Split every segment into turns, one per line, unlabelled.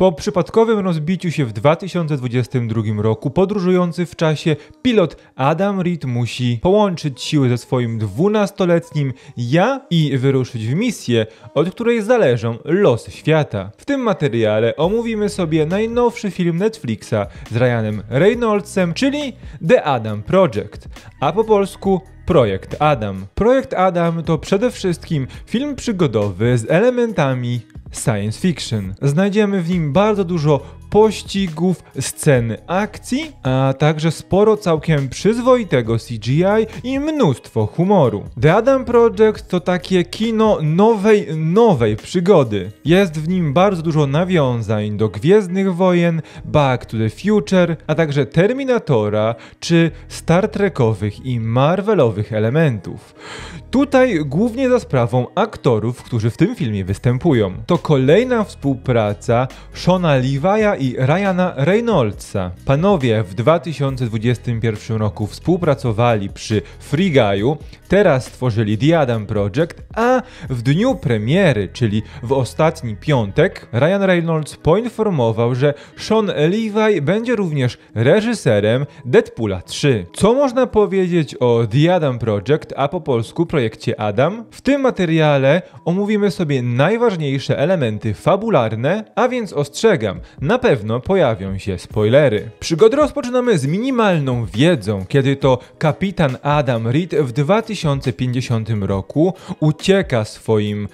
Po przypadkowym rozbiciu się w 2022 roku podróżujący w czasie pilot Adam Reed musi połączyć siły ze swoim 12-letnim ja i wyruszyć w misję, od której zależą losy świata. W tym materiale omówimy sobie najnowszy film Netflixa z Ryanem Reynoldsem, czyli The Adam Project, a po polsku Projekt Adam. Projekt Adam to przede wszystkim film przygodowy z elementami science fiction. Znajdziemy w nim bardzo dużo pościgów, sceny akcji, a także sporo całkiem przyzwoitego CGI i mnóstwo humoru. The Adam Project to takie kino nowej, nowej przygody. Jest w nim bardzo dużo nawiązań do Gwiezdnych Wojen, Back to the Future, a także Terminatora czy Star Trekowych i Marvelowych elementów. Tutaj głównie za sprawą aktorów, którzy w tym filmie występują. To kolejna współpraca Shona Levi'a i Ryana Reynoldsa. Panowie w 2021 roku współpracowali przy Free Guy'u, teraz stworzyli The Adam Project, a w dniu premiery, czyli w ostatni piątek, Ryan Reynolds poinformował, że Sean Levi będzie również reżyserem Deadpoola 3. Co można powiedzieć o The Adam Project, a po polsku projekcie Adam? W tym materiale omówimy sobie najważniejsze elementy fabularne, a więc ostrzegam, na pewno pojawią się spoilery. Przygodę rozpoczynamy z minimalną wiedzą, kiedy to kapitan Adam Reed w 2050 roku ucieka swoim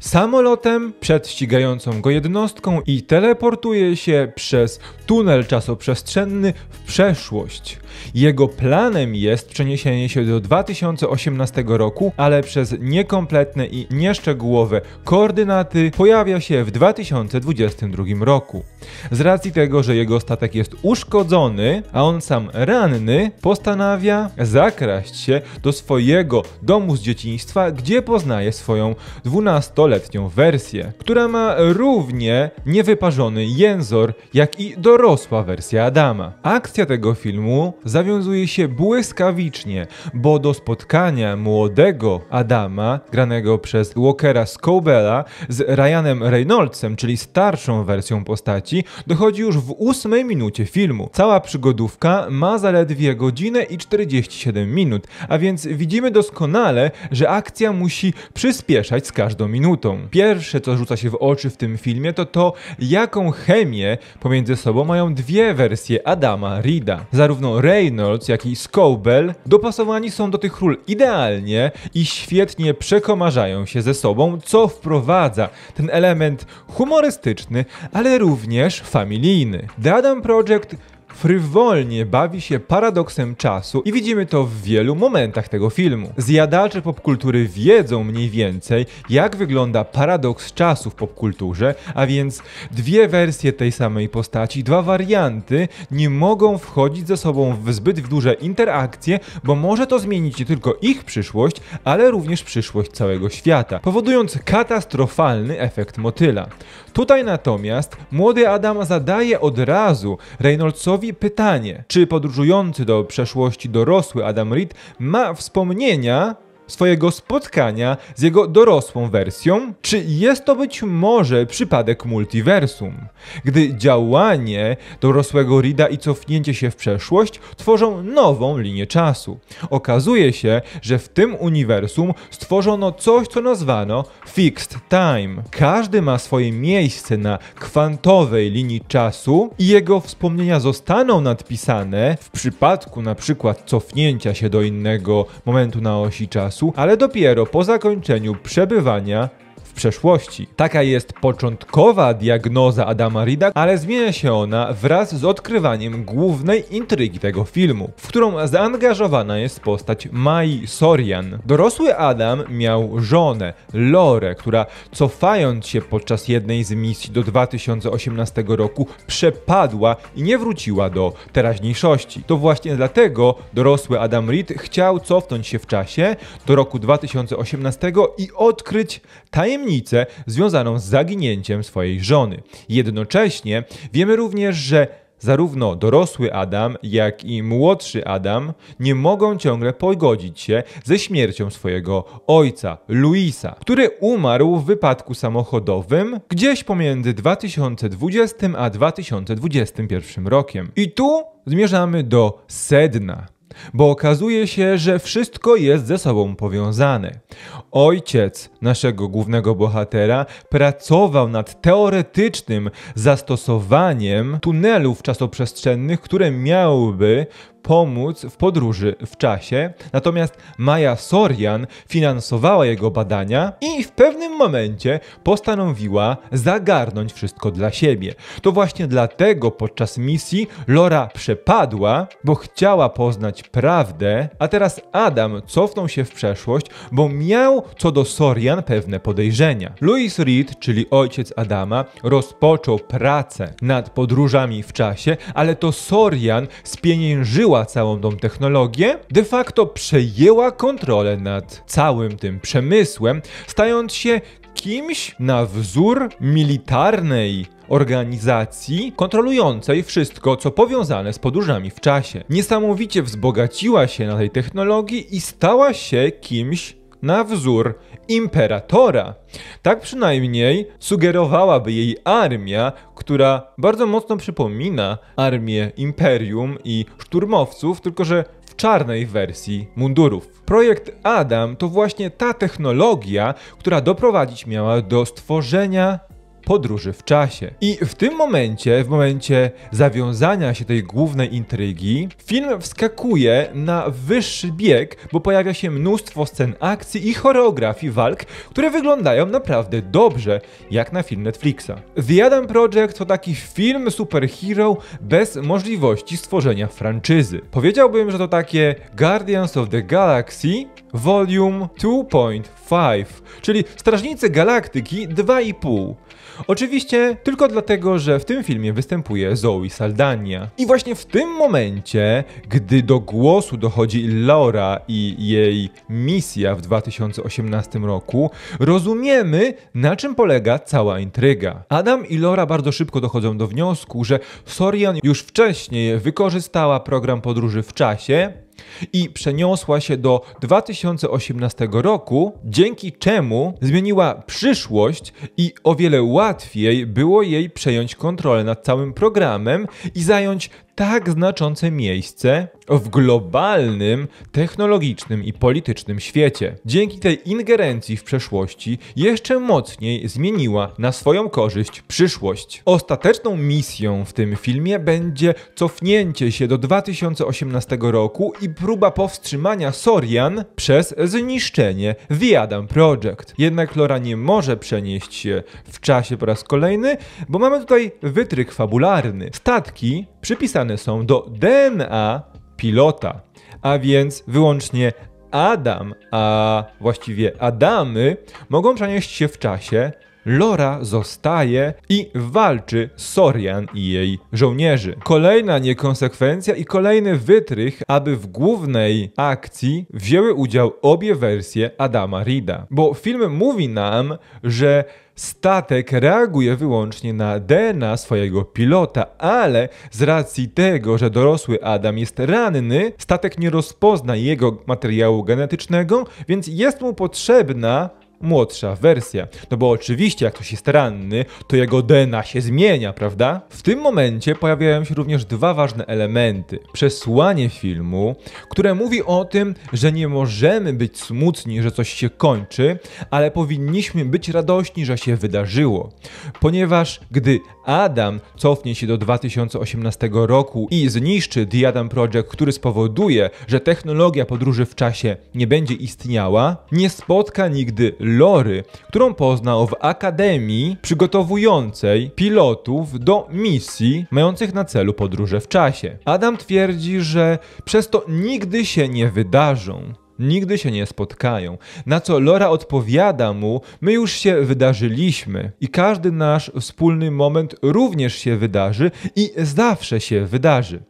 samolotem przed ścigającą go jednostką i teleportuje się przez tunel czasoprzestrzenny w przeszłość. Jego planem jest przeniesienie się do 2018 roku, ale przez niekompletne i nieszczegółowe koordynaty pojawia się w 2022 roku. Z racji tego, że jego statek jest uszkodzony, a on sam ranny, postanawia zakraść się do swojego domu z dzieciństwa, gdzie poznaje swoją 12-letnią wersję, która ma równie niewyparzony jęzor, jak i dorosła wersja Adama. Akcja tego filmu zawiązuje się błyskawicznie, bo do spotkania młodego Adama, granego przez Walkera Scobella, z Ryanem Reynoldsem, czyli starszą wersją postaci, dochodzi już w ósmej minucie filmu. Cała przygodówka ma zaledwie godzinę i 47 minut, a więc widzimy doskonale, że akcja musi przyspieszać z każdą minutą. Pierwsze, co rzuca się w oczy w tym filmie, to to, jaką chemię pomiędzy sobą mają dwie wersje Adama Rida. Zarówno Reynolds, jak i Scobell dopasowani są do tych ról idealnie i świetnie przekomarzają się ze sobą, co wprowadza ten element humorystyczny, ale również familijny. The Adam Project frywolnie bawi się paradoksem czasu i widzimy to w wielu momentach tego filmu. Zjadacze popkultury wiedzą mniej więcej, jak wygląda paradoks czasu w popkulturze, a więc dwie wersje tej samej postaci, dwa warianty nie mogą wchodzić ze sobą w zbyt duże interakcje, bo może to zmienić nie tylko ich przyszłość, ale również przyszłość całego świata, powodując katastrofalny efekt motyla. Tutaj natomiast młody Adam zadaje od razu Reynoldsowi pytanie, czy podróżujący do przeszłości dorosły Adam Reed ma wspomnienia swojego spotkania z jego dorosłą wersją? Czy jest to być może przypadek multiversum, gdy działanie dorosłego Rida i cofnięcie się w przeszłość tworzą nową linię czasu? Okazuje się, że w tym uniwersum stworzono coś, co nazwano Fixed Time. Każdy ma swoje miejsce na kwantowej linii czasu i jego wspomnienia zostaną nadpisane w przypadku na przykład cofnięcia się do innego momentu na osi czasu czasu, ale dopiero po zakończeniu przebywania w przeszłości. Taka jest początkowa diagnoza Adama Rida, ale zmienia się ona wraz z odkrywaniem głównej intrygi tego filmu, w którą zaangażowana jest postać Mai Sorian. Dorosły Adam miał żonę, Lore, która cofając się podczas jednej z misji do 2018 roku przepadła i nie wróciła do teraźniejszości. To właśnie dlatego dorosły Adam Reed chciał cofnąć się w czasie do roku 2018 i odkryć tajemnicę tajemnicę związaną z zaginięciem swojej żony. Jednocześnie wiemy również, że zarówno dorosły Adam, jak i młodszy Adam nie mogą ciągle pogodzić się ze śmiercią swojego ojca, Luisa, który umarł w wypadku samochodowym gdzieś pomiędzy 2020 a 2021 rokiem. I tu zmierzamy do sedna bo okazuje się, że wszystko jest ze sobą powiązane. Ojciec naszego głównego bohatera pracował nad teoretycznym zastosowaniem tunelów czasoprzestrzennych, które miałyby pomóc w podróży w czasie, natomiast Maja Sorian finansowała jego badania i w pewnym momencie postanowiła zagarnąć wszystko dla siebie. To właśnie dlatego podczas misji Lora przepadła, bo chciała poznać prawdę, a teraz Adam cofnął się w przeszłość, bo miał co do Sorian pewne podejrzenia. Louis Reed, czyli ojciec Adama, rozpoczął pracę nad podróżami w czasie, ale to Sorian spieniężyła całą tą technologię, de facto przejęła kontrolę nad całym tym przemysłem, stając się kimś na wzór militarnej organizacji kontrolującej wszystko, co powiązane z podróżami w czasie. Niesamowicie wzbogaciła się na tej technologii i stała się kimś na wzór imperatora. Tak przynajmniej sugerowałaby jej armia, która bardzo mocno przypomina armię imperium i szturmowców, tylko że w czarnej wersji mundurów. Projekt Adam to właśnie ta technologia, która doprowadzić miała do stworzenia podróży w czasie. I w tym momencie, w momencie zawiązania się tej głównej intrygi, film wskakuje na wyższy bieg, bo pojawia się mnóstwo scen akcji i choreografii walk, które wyglądają naprawdę dobrze, jak na film Netflixa. The Adam Project to taki film superhero bez możliwości stworzenia franczyzy. Powiedziałbym, że to takie Guardians of the Galaxy Volume 2.5, czyli Strażnicy Galaktyki 2,5. Oczywiście tylko dlatego, że w tym filmie występuje Zoe Saldania. I właśnie w tym momencie, gdy do głosu dochodzi Laura i jej misja w 2018 roku, rozumiemy, na czym polega cała intryga. Adam i Laura bardzo szybko dochodzą do wniosku, że Sorian już wcześniej wykorzystała program podróży w czasie, i przeniosła się do 2018 roku, dzięki czemu zmieniła przyszłość i o wiele łatwiej było jej przejąć kontrolę nad całym programem i zająć tak znaczące miejsce w globalnym, technologicznym i politycznym świecie. Dzięki tej ingerencji w przeszłości jeszcze mocniej zmieniła na swoją korzyść przyszłość. Ostateczną misją w tym filmie będzie cofnięcie się do 2018 roku i próba powstrzymania Sorian przez zniszczenie The Adam Project. Jednak Lora nie może przenieść się w czasie po raz kolejny, bo mamy tutaj wytryk fabularny. Statki przypisane są do DNA pilota, a więc wyłącznie Adam, a właściwie Adamy mogą przenieść się w czasie, Lora zostaje i walczy z Sorian i jej żołnierzy. Kolejna niekonsekwencja i kolejny wytrych, aby w głównej akcji wzięły udział obie wersje Adama Rida. Bo film mówi nam, że statek reaguje wyłącznie na DNA swojego pilota, ale z racji tego, że dorosły Adam jest ranny, statek nie rozpozna jego materiału genetycznego, więc jest mu potrzebna młodsza wersja. No bo oczywiście, jak ktoś jest ranny, to jego DNA się zmienia, prawda? W tym momencie pojawiają się również dwa ważne elementy. Przesłanie filmu, które mówi o tym, że nie możemy być smutni, że coś się kończy, ale powinniśmy być radośni, że się wydarzyło. Ponieważ gdy Adam cofnie się do 2018 roku i zniszczy The Adam Project, który spowoduje, że technologia podróży w czasie nie będzie istniała, nie spotka nigdy Lory, którą poznał w akademii przygotowującej pilotów do misji mających na celu podróże w czasie. Adam twierdzi, że przez to nigdy się nie wydarzą. Nigdy się nie spotkają. Na co Lora odpowiada mu: My już się wydarzyliśmy i każdy nasz wspólny moment również się wydarzy i zawsze się wydarzy.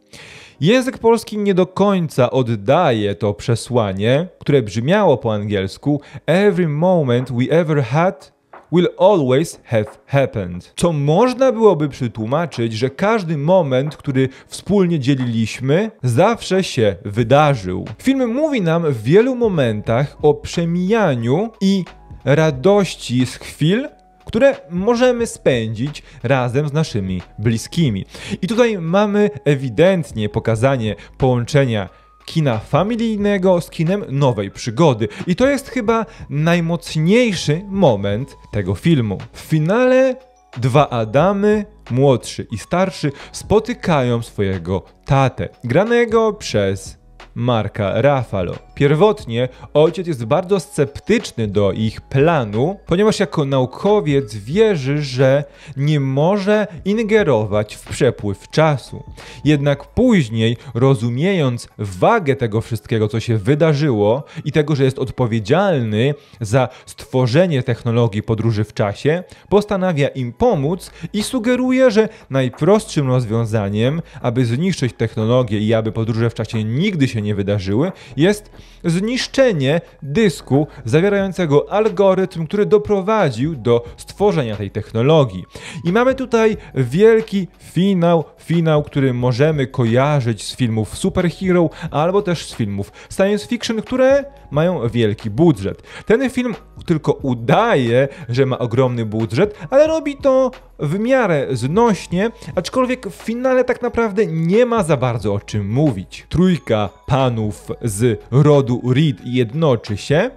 Język polski nie do końca oddaje to przesłanie, które brzmiało po angielsku Every moment we ever had will always have happened. Co można byłoby przytłumaczyć, że każdy moment, który wspólnie dzieliliśmy, zawsze się wydarzył. Film mówi nam w wielu momentach o przemijaniu i radości z chwil, które możemy spędzić razem z naszymi bliskimi. I tutaj mamy ewidentnie pokazanie połączenia kina familijnego z kinem nowej przygody. I to jest chyba najmocniejszy moment tego filmu. W finale dwa Adamy, młodszy i starszy, spotykają swojego tatę, granego przez Marka Rafalo. Pierwotnie ojciec jest bardzo sceptyczny do ich planu, ponieważ jako naukowiec wierzy, że nie może ingerować w przepływ czasu. Jednak później, rozumiejąc wagę tego wszystkiego, co się wydarzyło i tego, że jest odpowiedzialny za stworzenie technologii podróży w czasie, postanawia im pomóc i sugeruje, że najprostszym rozwiązaniem, aby zniszczyć technologię i aby podróże w czasie nigdy się nie wydarzyły, jest zniszczenie dysku zawierającego algorytm, który doprowadził do stworzenia tej technologii. I mamy tutaj wielki finał, finał, który możemy kojarzyć z filmów superhero albo też z filmów science fiction, które mają wielki budżet. Ten film tylko udaje, że ma ogromny budżet, ale robi to w miarę znośnie, aczkolwiek w finale tak naprawdę nie ma za bardzo o czym mówić. Trójka panów z rodu Reed jednoczy się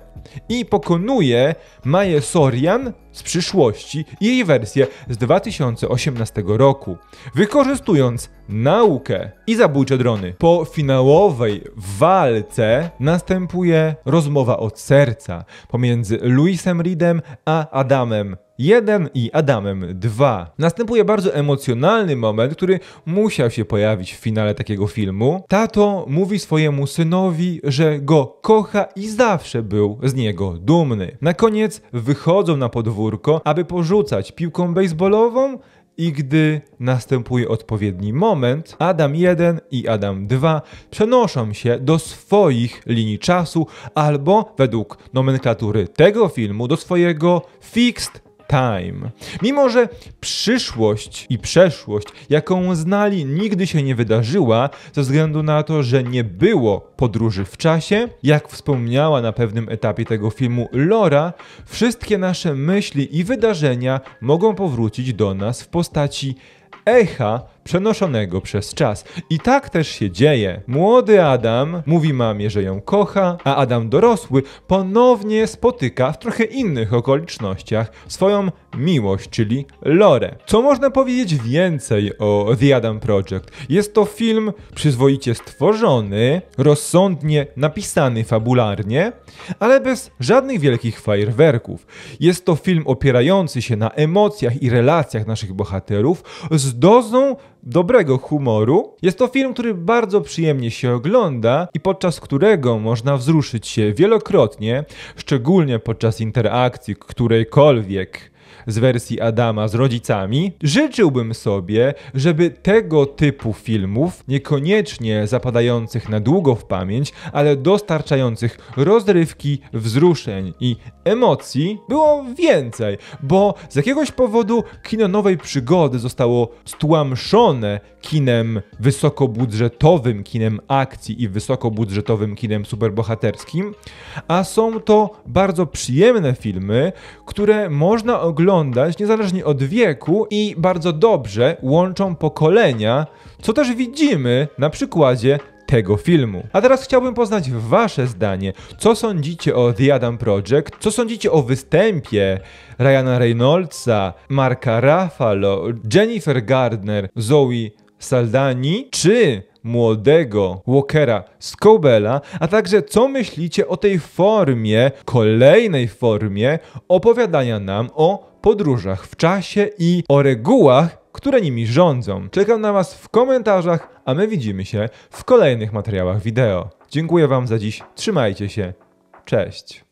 i pokonuje Maję Sorian z przyszłości i jej wersję z 2018 roku, wykorzystując naukę i zabójcze drony. Po finałowej walce następuje rozmowa od serca pomiędzy Louisem Reedem a Adamem 1 i Adamem 2. Następuje bardzo emocjonalny moment, który musiał się pojawić w finale takiego filmu. Tato mówi swojemu synowi, że go kocha i zawsze był z niego dumny. Na koniec wychodzą na podwórko, aby porzucać piłką baseballową i gdy następuje odpowiedni moment, Adam 1 i Adam 2 przenoszą się do swoich linii czasu albo według nomenklatury tego filmu do swojego fixed time. Mimo, że przyszłość i przeszłość, jaką znali, nigdy się nie wydarzyła, ze względu na to, że nie było podróży w czasie, jak wspomniała na pewnym etapie tego filmu Laura, wszystkie nasze myśli i wydarzenia mogą powrócić do nas w postaci echa przenoszonego przez czas. I tak też się dzieje. Młody Adam mówi mamie, że ją kocha, a Adam dorosły ponownie spotyka w trochę innych okolicznościach swoją miłość, czyli Lore. Co można powiedzieć więcej o The Adam Project? Jest to film przyzwoicie stworzony, rozsądnie napisany fabularnie, ale bez żadnych wielkich fajerwerków. Jest to film opierający się na emocjach i relacjach naszych bohaterów z dozą dobrego humoru. Jest to film, który bardzo przyjemnie się ogląda i podczas którego można wzruszyć się wielokrotnie, szczególnie podczas interakcji którejkolwiek z wersji Adama z rodzicami. Życzyłbym sobie, żeby tego typu filmów, niekoniecznie zapadających na długo w pamięć, ale dostarczających rozrywki, wzruszeń i emocji, było więcej, bo z jakiegoś powodu kino nowej przygody zostało stłamszone kinem wysokobudżetowym, kinem akcji i wysokobudżetowym kinem superbohaterskim, a są to bardzo przyjemne filmy, które można niezależnie od wieku i bardzo dobrze łączą pokolenia, co też widzimy na przykładzie tego filmu. A teraz chciałbym poznać Wasze zdanie. Co sądzicie o The Adam Project? Co sądzicie o występie Ryana Reynoldsa, Marka Ruffalo, Jennifer Gardner, Zoe Saldani? Czy młodego Walkera Scobella, a także co myślicie o tej formie, kolejnej formie opowiadania nam o podróżach w czasie i o regułach, które nimi rządzą. Czekam na Was w komentarzach, a my widzimy się w kolejnych materiałach wideo. Dziękuję Wam za dziś, trzymajcie się, cześć.